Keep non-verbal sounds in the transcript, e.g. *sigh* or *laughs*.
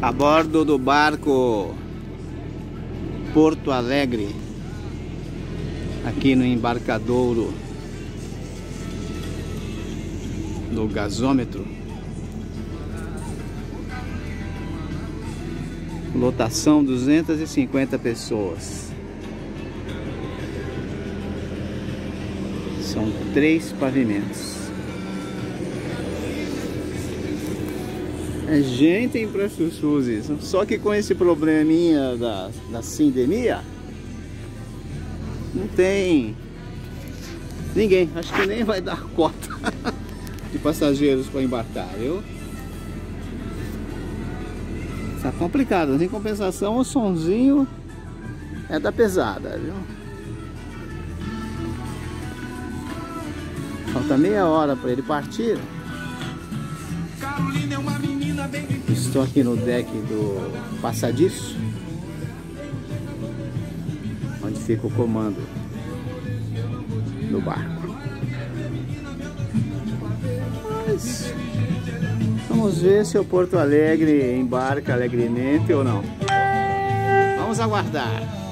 a bordo do barco Porto Alegre, aqui no embarcadouro do gasômetro. Lotação 250 pessoas. São três pavimentos. É gente para chuchuzes. Só que com esse probleminha da, da sindemia, não tem ninguém. Acho que nem vai dar cota *laughs* de passageiros para embarcar, viu? Tá complicado, em compensação o sonzinho é da pesada, viu? Falta meia hora para ele partir. Estou aqui no deck do passadiço, onde fica o comando do barco. Mas vamos ver se o Porto Alegre embarca alegremente ou não. Vamos aguardar.